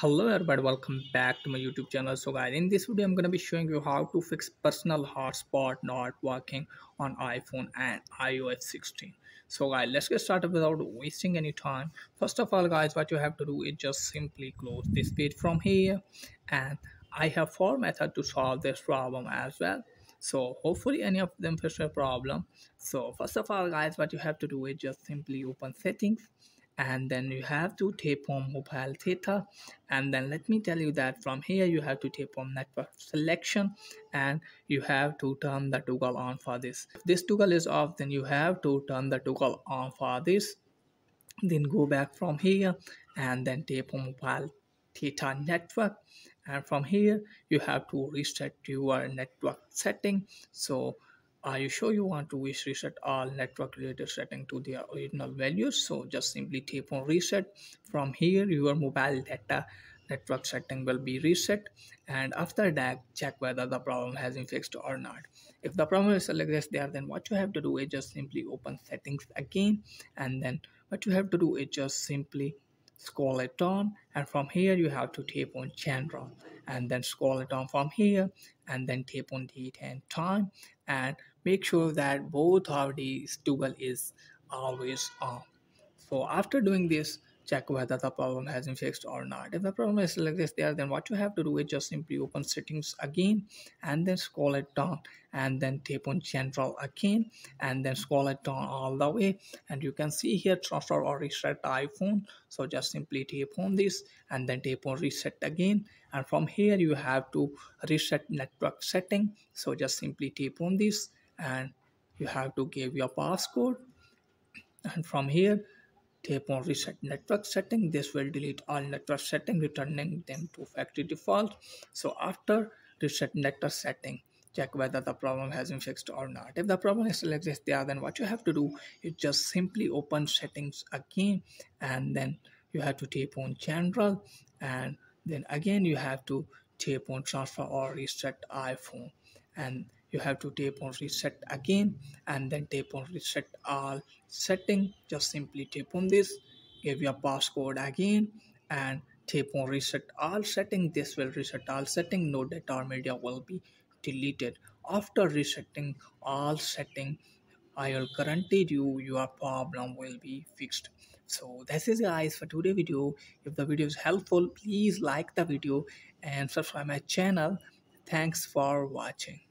hello everybody welcome back to my youtube channel. So guys in this video i'm going to be showing you how to fix personal hotspot not working on iphone and ios 16 so guys let's get started without wasting any time. First of all guys what you have to do is just simply close this page from here. And i have four methods to solve this problem as well. So hopefully any of them fix your problem. So first of all guys what you have to do is just simply open settings and then you have to tap on mobile data. And then let me tell you that from here you have to tap on network selection. And you have to turn the toggle on for this. If this toggle is off then you have to turn the toggle on for this. Then go back from here and then tap on mobile data network. And from here you have to reset your network setting. So are you sure you want to reset all network related setting to their original values? So just simply tap on reset. From here your mobile data network setting will be reset. And after that check whether the problem has been fixed or not. If the problem is like this there then what you have to do is just simply open settings again. And then what you have to do is just simply scroll it down and from here you have to tap on general and then scroll it down from here and then tap on date and time and make sure that both of these toggle is always on. So after doing this check whether the problem has been fixed or not. If the problem is like this there then what you have to do is just simply open settings again and then scroll it down and then tap on general again and then scroll it down all the way. And you can see here transfer or reset iphone. So just simply tap on this and then tap on reset again. And from here you have to reset network setting. So just simply tap on this and you have to give your passcode. And from here tap on reset network setting. This will delete all network setting returning them to factory default. So after reset network setting check whether the problem has been fixed or not. If the problem still exists there then what you have to do is just simply open settings again and then you have to tap on general and then again you have to tap on transfer or reset iphone. And you have to tap on reset again and then tap on reset all setting. Just simply tap on this give your passcode again and tap on reset all setting. This will reset all setting. No data or media will be deleted. After resetting all setting I will guarantee you your problem will be fixed. So this is guys for today video. If the video is helpful please like the video and subscribe my channel. Thanks for watching